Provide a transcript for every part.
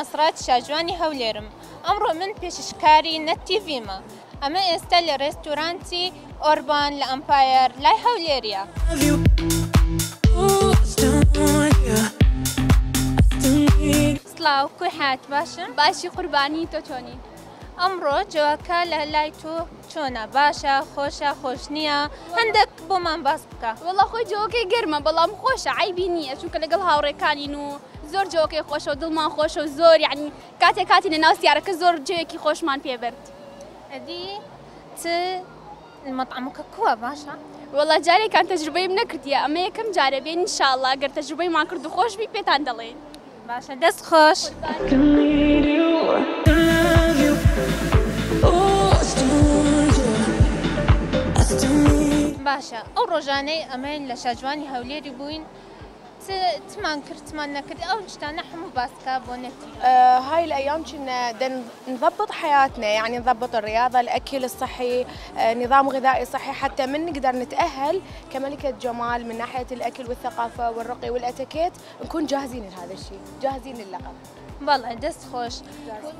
نەسرات شاجوانی هەولێرم. ئەمڕۆ من پێششکاری نەتیڤمە ئەمە ئێستا لە ڕێستورانتی ئۆربان لە ئەمپایر لای هەولێریە. سلااو کوی حات باشن؟ باشی قوربانی تۆ چۆنی ئەمڕۆ جوواکە لە لای تۆ چۆنە؟ باشە خۆشە خۆش نییە. هەندێک بۆمان باس بکە. وڵا خۆی جۆکەی گەرمە بەڵام خۆشە عیبی نییە. چونکە لەگەڵ هاوڕێکانین و زۆر جۆکەی خۆشە و دڵمان خۆشە و زۆر یعنی کاتێک کاتی لە ناو سیارەکە زۆر جەیەکی خۆشمان پێبرد ئەدی چ مەطعمەکە کووە باشە؟ وڵا جارێکان تەجربەیم نەکردیە. ئەمە یەکەم جارە بێن انشاءالله گەر تەجربەیمان کرد و خۆش بی پێتان دەڵێن. باشە دەست خۆش. باشە ئەو ڕۆژانەی ئەمەین لە شاجوانی هەولێری بووین. چ- چمان کرد چمان نەکرد ئەو شتانە هەموو باسکە بۆ نەتی آه، هاي الأيام كنا نضبط حياتنا يعني نضبط الرياضه الاكل الصحي آه، نظام غذائي صحي حتى من نقدر نتاهل كملكه جمال من ناحيه الأكل والثقافه والرقي والاتيكيت نكون جاهزين لهذا الشيء جاهزين للقب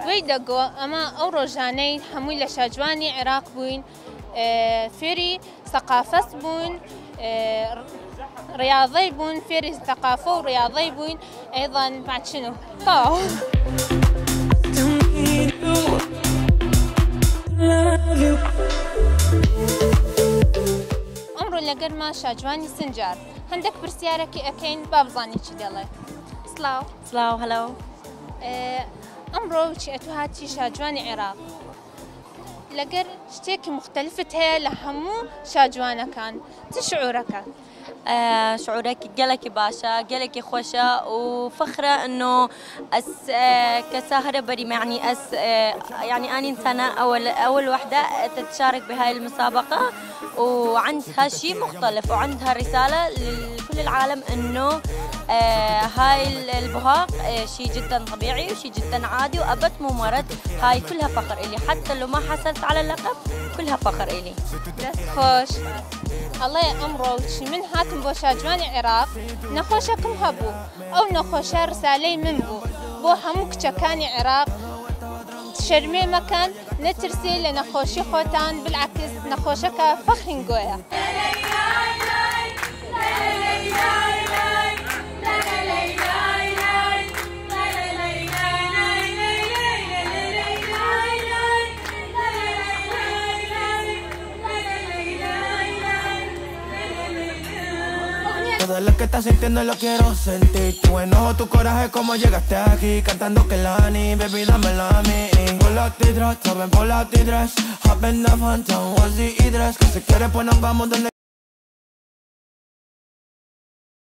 وی دەگۆ ئەمە ئەو ڕۆژانەی هەمووی لە شاجوانی عێراق بووین. ئێ، فێری سەقافەس بوون ئێ، ڕاضەی بوون فێری سەقافە و ڕاضەی بووین ئەیضان باچن و تاو. ئەمڕۆ لەگەرما شاجوانی سنجار. هەندێک پرسیارێکی ئەەکەین با بزانانی چی دەڵێ؟ سلااو. سلااو هەلو. ئەمڕۆ چی ئەتو هاتی شاجوانی عێراق؟ لەگەر شتێکی مختلفت هەیە لە هەموو شاجوانەکان. چ شعورك قالك باشا قالك خوشة وفخرة انه أس آه كساهرة بريمة يعني أس آه يعني أنا إنسانة أول أول وحدة تتشارك بهاي المسابقة وعندها شيء مختلف وعندها رسالة لكل العالم إنه آه هاي البهاق آه شيء جدا طبيعي وشيء جدا عادي وأبد مو مرض. هاي كلها فخر إلي. حتى لو ما حصلت على اللقب كلها فخر دەست خۆش ئەڵێ ئەمڕۆ چی من هاتم بۆ شاجوانی عێراق نەخۆشەکەم هەبوو ئەو نەخۆشە ڕسالەی من بوو بۆ هەموو کچەکانی عێراق شەرمێ مەکەن نەترسی لە نەخۆشی خۆتان بالعکس نەخۆشەکە فەخین Todo lo que estás sintiendo lo quiero sentir. Tu enojo, tu coraje, como llegaste aquí. Cantando que la ni, baby, dámela a mí. Por la tidra, saben por la tidres Hop in the phantom, what's the idres. Que si quieres pues nos vamos donde